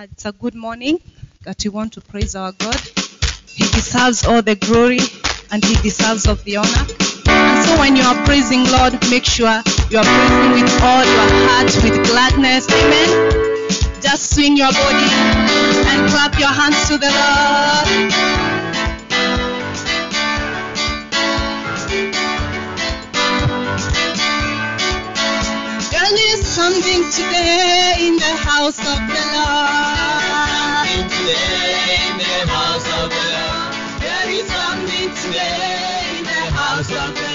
It's a good morning that we want to praise our God. He deserves all the glory and he deserves of the honor. And so when you are praising Lord, make sure you are praising with all your heart, with gladness. Amen. Just swing your body and clap your hands to the Lord. something today in the house of the Lord today in the house. There is something today the house of the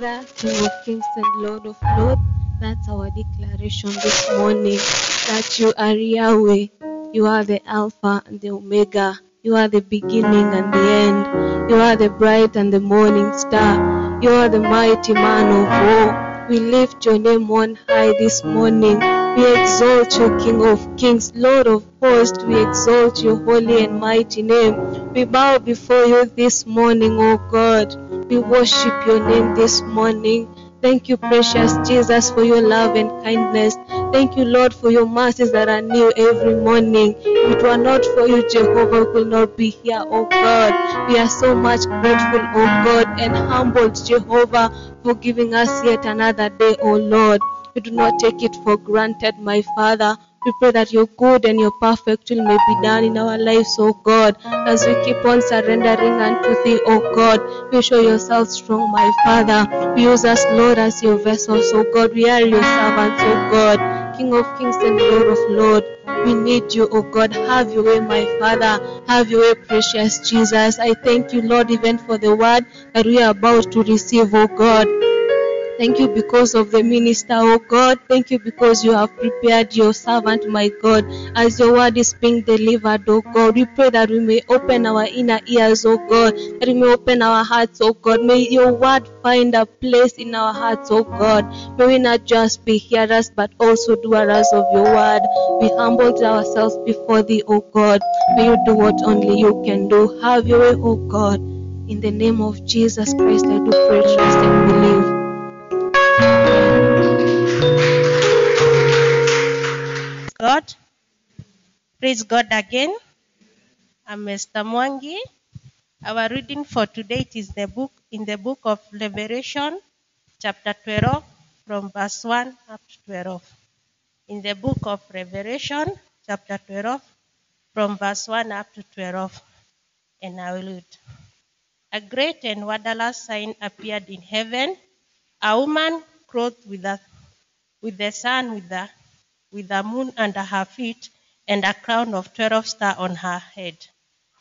Father, King of Kings and Lord of Lords, that's our declaration this morning that you are Yahweh. You are the Alpha and the Omega. You are the beginning and the end. You are the bright and the morning star. You are the mighty man of war. We lift your name on high this morning. We exalt you, King of kings, Lord of hosts. We exalt your holy and mighty name. We bow before you this morning, O God. We worship your name this morning. Thank you, precious Jesus, for your love and kindness. Thank you, Lord, for your mercies that are new every morning. If it were not for you, Jehovah, we could not be here, oh God. We are so much grateful, oh God, and humbled, Jehovah, for giving us yet another day, oh Lord. We do not take it for granted, my Father. We pray that your good and your perfect will may be done in our lives, O God, as we keep on surrendering unto thee, O God. You show yourself strong, my Father. Use us, Lord, as your vessels, O God. We are your servants, O God. King of kings and Lord of lords. We need you, O God. Have your way, my Father. Have your way, precious Jesus. I thank you, Lord, even for the word that we are about to receive, O God. Thank you because of the minister, oh God. Thank you because you have prepared your servant, my God, as your word is being delivered, oh God. We pray that we may open our inner ears, oh God, that we may open our hearts, oh God. May your word find a place in our hearts, oh God. May we not just be hearers, but also doers of your word. We humbled ourselves before thee, oh God. May you do what only you can do. Have your way, oh God. In the name of Jesus Christ, I do pray, trust, and believe. God. Praise God again. I'm Mr. Mwangi. Our reading for today is the book in the book of Revelation, chapter 12, from verse 1 up to 12. In the book of Revelation, chapter 12, from verse 1 up to 12. And I will read. A great and wonderful sign appeared in heaven a woman clothed with, a, with the sun, with the with the moon under her feet and a crown of 12 stars on her head.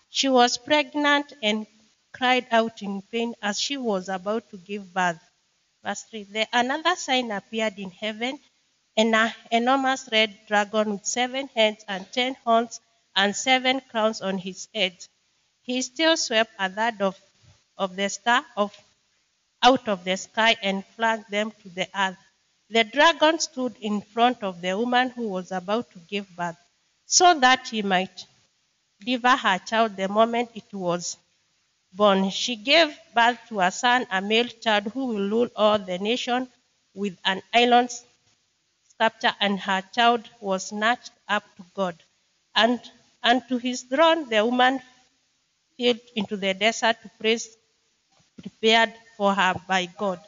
She was pregnant and cried out in pain as she was about to give birth. Verse 3 Then another sign appeared in heaven an enormous red dragon with seven heads and ten horns and seven crowns on his head. He still swept a third of, of the star of, out of the sky and flung them to the earth. The dragon stood in front of the woman who was about to give birth, so that he might deliver her child the moment it was born. She gave birth to a son, a male child, who will rule all the nation with an iron scepter, and her child was snatched up to God. And, and to his throne the woman fled into the desert to place prepared for her by God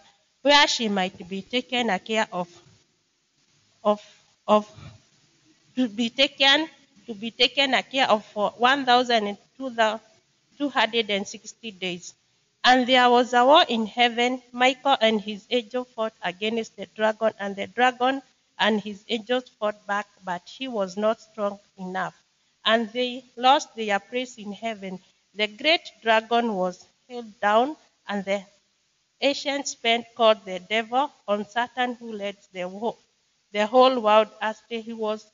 where she might be taken care of, of, of to be taken to be taken care of for 1,260 days. And there was a war in heaven. Michael and his angel fought against the dragon, and the dragon and his angels fought back, but he was not strong enough. And they lost their place in heaven. The great dragon was held down, and the ancient spent called the devil on Satan who led the whole, the whole world after he was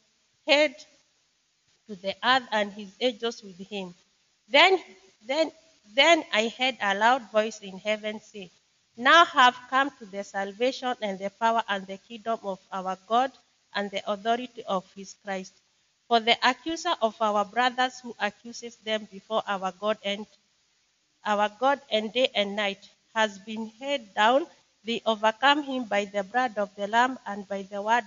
head to the earth and his angels with him. Then, then, then I heard a loud voice in heaven say, Now have come to the salvation and the power and the kingdom of our God and the authority of his Christ. For the accuser of our brothers who accuses them before our God and our God and day and night has been head down. They overcome him by the blood of the Lamb and by the word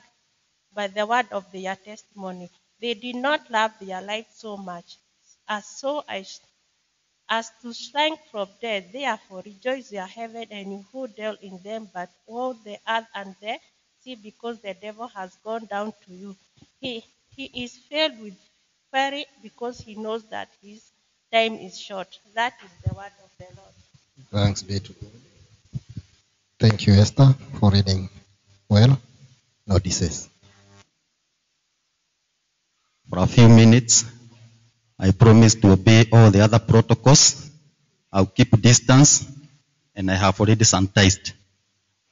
by the word of their testimony. They did not love their life so much as so as, as to shrink from death. Therefore rejoice your heaven and who dwell in them, but all the earth and the sea, because the devil has gone down to you. He he is filled with fury because he knows that his time is short. That is the word of the Lord. Thanks be to God. Thank you, Esther, for reading well. Notices. For a few minutes, I promise to obey all the other protocols. I'll keep distance, and I have already sanitized.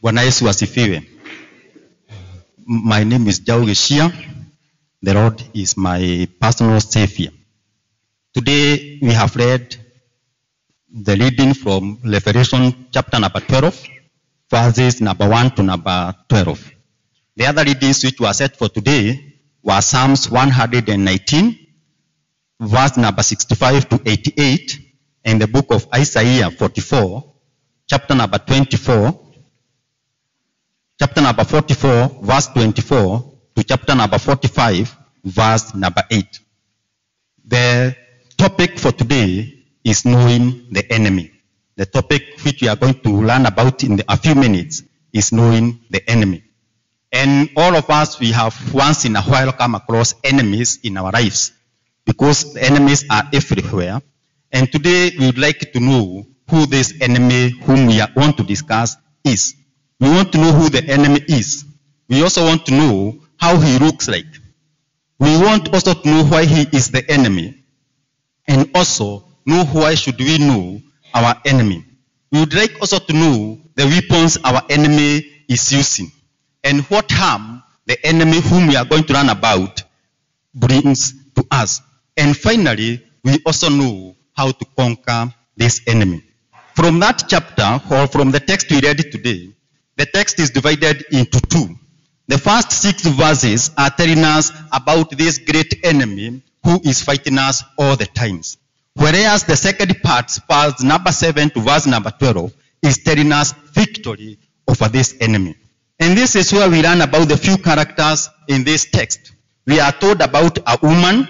Bwana asifiwe. My name is Jau Geshia. The Lord is my personal savior. Today we have read the reading from Revelation chapter number 12, verses number 1 to number 12. The other readings which were set for today were Psalms 119, verse number 65 to 88, and the book of Isaiah 44, chapter number 24, chapter number 44, verse 24 to chapter number 45, verse number 8. The topic for today is knowing the enemy. The topic which we are going to learn about in a few minutes is knowing the enemy. And all of us, we have once in a while come across enemies in our lives because enemies are everywhere. And today we would like to know who this enemy whom we want to discuss is. We want to know who the enemy is. We also want to know how he looks like. We want also to know why he is the enemy. And also know why should we know our enemy. We would like also to know the weapons our enemy is using and what harm the enemy whom we are going to learn about brings to us. And finally, we also know how to conquer this enemy. From that chapter, or from the text we read today, the text is divided into two. The first six verses are telling us about this great enemy who is fighting us all the times. Whereas the second part, verse number 7 to verse number 12, is telling us victory over this enemy. And this is where we learn about the few characters in this text. We are told about a woman,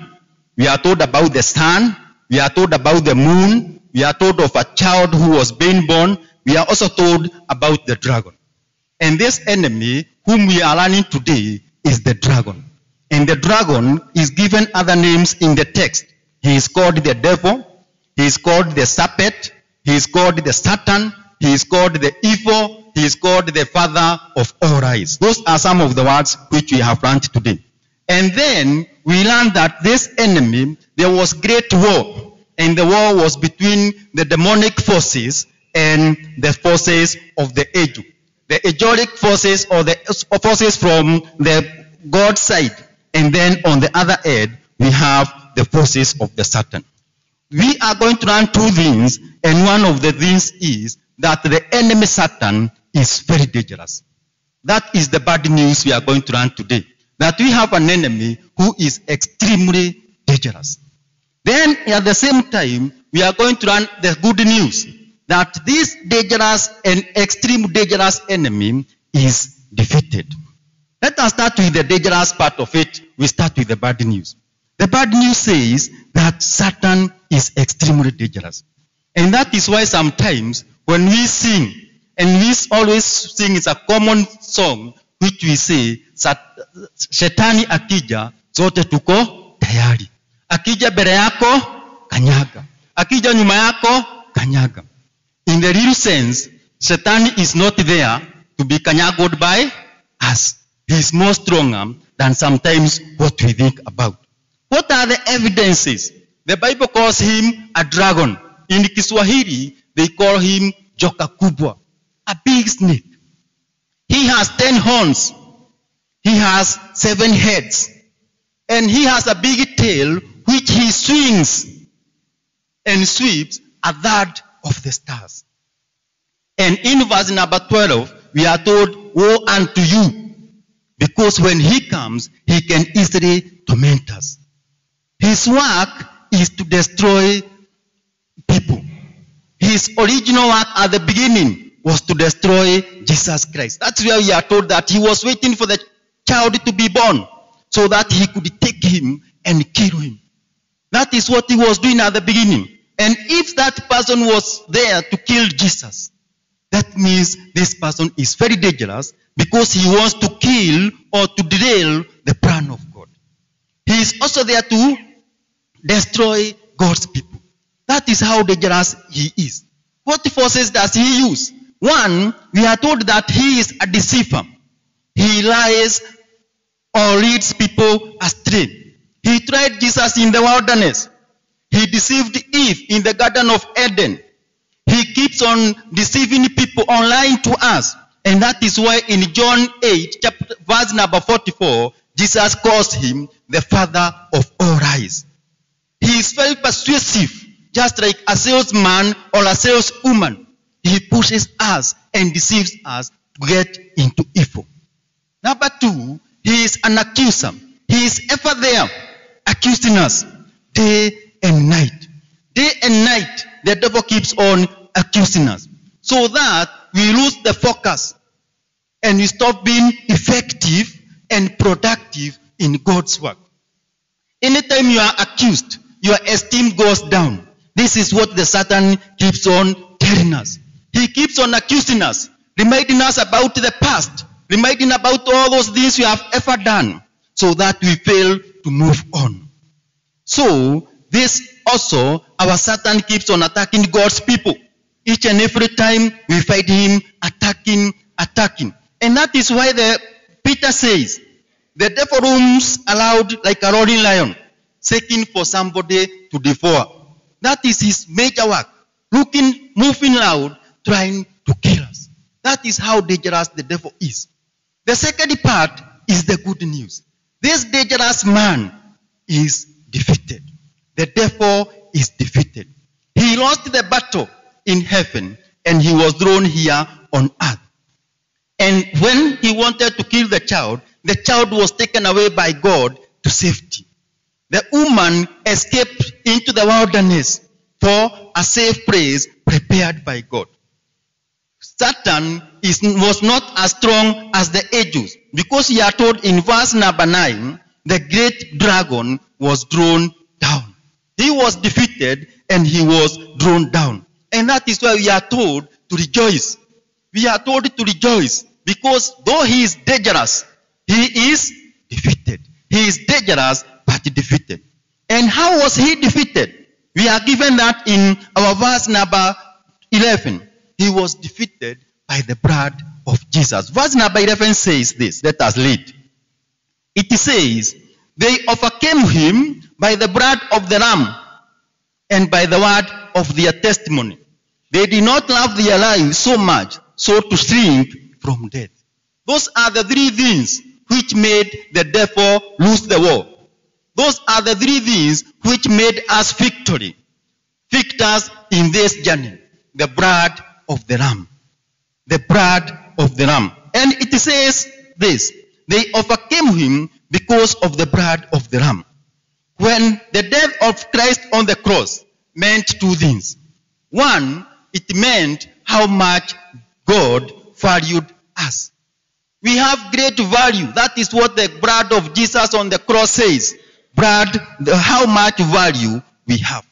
we are told about the sun, we are told about the moon, we are told of a child who was being born, we are also told about the dragon. And this enemy whom we are learning today is the dragon. And the dragon is given other names in the text. He is called the devil, he is called the serpent, he is called the Satan, he is called the evil, he is called the father of all lies. Those are some of the words which we have learned today. And then we learned that this enemy, there was great war. And the war was between the demonic forces and the forces of the angel. The angelic forces or the forces from the God side. And then on the other end, we have the forces of the Satan. We are going to learn two things, and one of the things is that the enemy Satan is very dangerous. That is the bad news we are going to learn today. That we have an enemy who is extremely dangerous. Then at the same time, we are going to learn the good news that this dangerous and extreme dangerous enemy is defeated. Let us start with the dangerous part of it. We start with the bad news. The bad news says that Satan is extremely dangerous. And that is why sometimes when we sing, and we always sing, it's a common song which we say, "Sat- shetani akija, zote tuko tayari. Akija mbele yako, kanyaga. Akija nyuma yako, kanyaga. In the real sense, Satan is not there to be kanyagod by us. He is more stronger than sometimes what we think about. What are the evidences? The Bible calls him a dragon. In Kiswahili, they call him joka kubwa, a big snake. He has ten horns. He has seven heads. And he has a big tail which he swings and sweeps a third of the stars. And in verse number 12, we are told, Woe unto you, because when he comes, he can easily torment us. His work is to destroy people. His original work at the beginning was to destroy Jesus Christ. That's where we are told that he was waiting for the child to be born so that he could take him and kill him. That is what he was doing at the beginning. And if that person was there to kill Jesus, that means this person is very dangerous because he wants to kill or to derail the plan of God. He is also there to destroy God's people. That is how dangerous he is. What forces does he use? One, we are told that he is a deceiver. He lies or leads people astray. He tried Jesus in the wilderness. He deceived Eve in the Garden of Eden. He keeps on deceiving people, on lying to us. And that is why in John 8, chapter, verse number 44, Jesus calls him the father of all lies. He is very persuasive, just like a salesman or a saleswoman. He pushes us and deceives us to get into evil. Number two, he is an accuser. He is ever there accusing us day and night. Day and night, the devil keeps on accusing us so that we lose the focus and we stop being effective and productive in God's work. Anytime you are accused, your esteem goes down. This is what the Satan keeps on telling us. He keeps on accusing us, reminding us about the past, reminding about all those things we have ever done, so that we fail to move on. So, this also, our Satan keeps on attacking God's people. Each and every time we find him attacking, attacking. And that is why the Peter says, the devil roams aloud like a roaring lion, seeking for somebody to devour. That is his major work. Looking, moving loud, trying to kill us. That is how dangerous the devil is. The second part is the good news. This dangerous man is defeated. The devil is defeated. He lost the battle in heaven and he was thrown here on earth. And when he wanted to kill the child, the child was taken away by God to safety. The woman escaped into the wilderness for a safe place prepared by God. Satan is, was not as strong as the angels because we are told in verse number 9 the great dragon was thrown down. He was defeated and he was thrown down. And that is why we are told to rejoice. We are told to rejoice because though he is dangerous, he is defeated. He is dangerous but defeated. And how was he defeated? We are given that in our verse number 11. He was defeated by the blood of Jesus. Verse number 11 says this. Let us read. It says, They overcame him by the blood of the Lamb and by the word of their testimony. They did not love their lives so much so to shrink from death. Those are the three things which made the devil lose the war. Those are the three things which made us victory. Victors in this journey. The blood of the Lamb. The blood of the Lamb. And it says this. They overcame him because of the blood of the Lamb. When the death of Christ on the cross meant two things. One, it meant how much God valued us. We have great value. That is what the blood of Jesus on the cross says. How much value we have.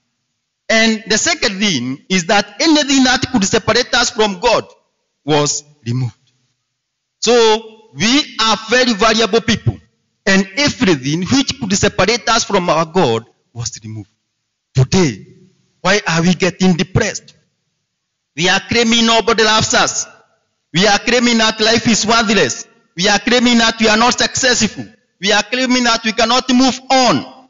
And the second thing is that anything that could separate us from God was removed. So we are very valuable people. And everything which could separate us from our God was removed. Today, why are we getting depressed? We are claiming nobody loves us. We are claiming that life is worthless. We are claiming that we are not successful. We are claiming that we cannot move on.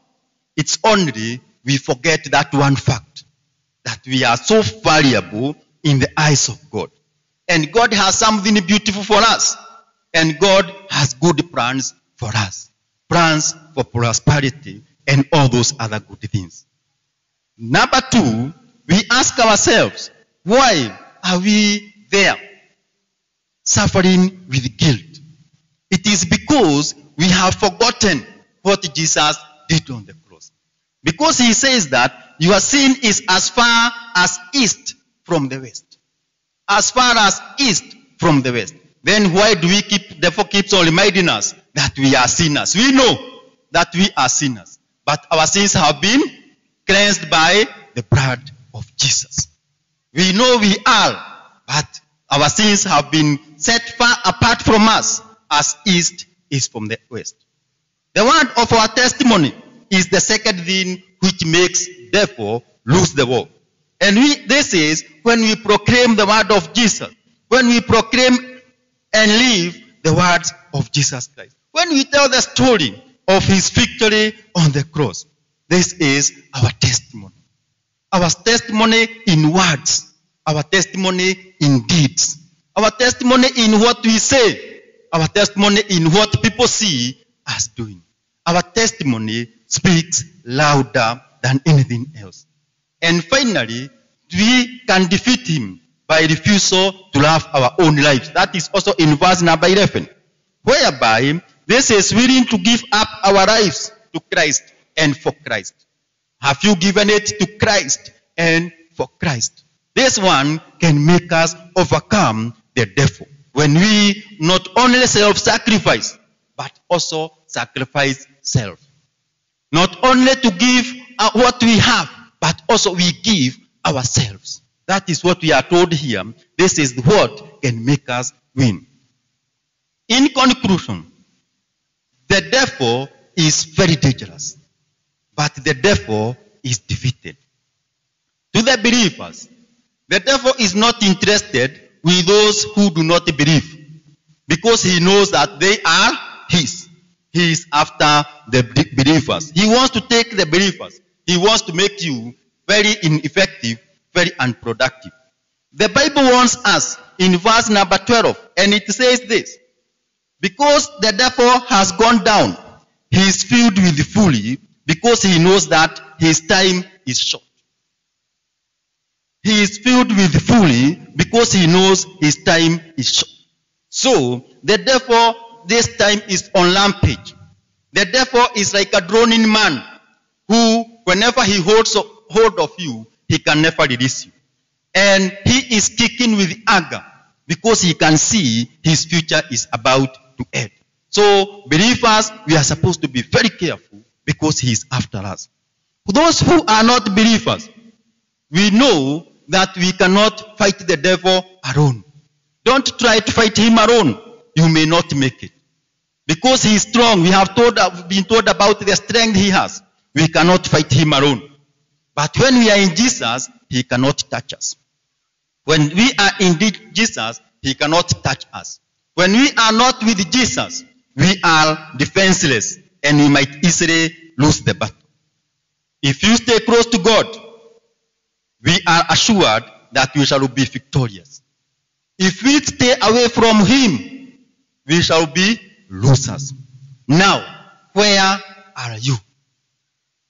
It's only we forget that one fact that we are so valuable in the eyes of God. And God has something beautiful for us. And God has good plans for us. Plans for prosperity and all those other good things. Number two, we ask ourselves, why are we there? Suffering with guilt. It is because we have forgotten what Jesus did on the cross. Because he says that your sin is as far as east from the west. As far as east from the west. Then why do we keep, therefore keeps on reminding us that we are sinners? We know that we are sinners. But our sins have been cleansed by the blood of Jesus. We know we are, but our sins have been set far apart from us as east is from the west. The word of our testimony is the second thing which makes therefore lose the war. And we, this is when we proclaim the word of Jesus, when we proclaim and live the words of Jesus Christ. When we tell the story of his victory on the cross, this is our testimony. Our testimony in words, our testimony in deeds, our testimony in what we say, our testimony in what people see us doing. Our testimony speaks louder than anything else. And finally, we can defeat him by refusal to love our own lives. That is also in verse number 11. whereby this is willing to give up our lives to Christ and for Christ. Have you given it to Christ and for Christ? This one can make us overcome the devil when we not only self-sacrifice, but also sacrifice self. Not only to give uh, what we have, but also we give ourselves. That is what we are told here. This is what can make us win. In conclusion, the devil is very dangerous, but the devil is defeated. To the believers, the devil is not interested with those who do not believe because he knows that they are his. He is after the believers. He wants to take the believers. He wants to make you very ineffective, very unproductive. The Bible warns us in verse number 12, and it says this Because the devil has gone down, he is filled with fury because he knows that his time is short. He is filled with fury because he knows his time is short. So, the devil this time is on rampage. The devil is like a droning man who, whenever he holds hold of you, he can never release you. And he is kicking with anger because he can see his future is about to end. So, believers, we are supposed to be very careful because he is after us. Those who are not believers, we know that we cannot fight the devil alone. Don't try to fight him alone. You may not make it. Because he is strong, we have told, uh, been told about the strength he has. We cannot fight him alone. But when we are in Jesus, he cannot touch us. When we are in Jesus, he cannot touch us. When we are not with Jesus, we are defenseless and we might easily lose the battle. If you stay close to God, we are assured that we shall be victorious. If we stay away from Him, we shall be losers. Now, where are you?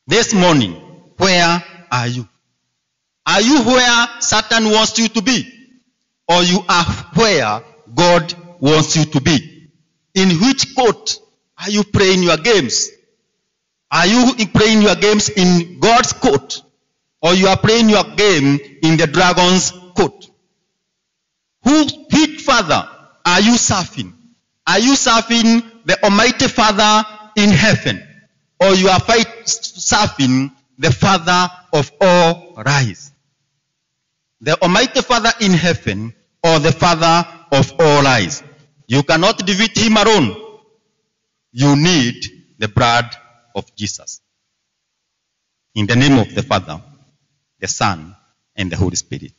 This morning, where are you? Are you where Satan wants you to be? Or you are where God wants you to be? In which court are you playing your games? Are you playing your games in God's court? Or you are playing your game in the dragon's court? Who, which father are you serving? Are you serving the Almighty Father in heaven? Or you are fight, serving the Father of all rise? The Almighty Father in heaven or the Father of all rise? You cannot defeat him alone. You need the blood of Jesus. In the name of the Father, the Son, and the Holy Spirit.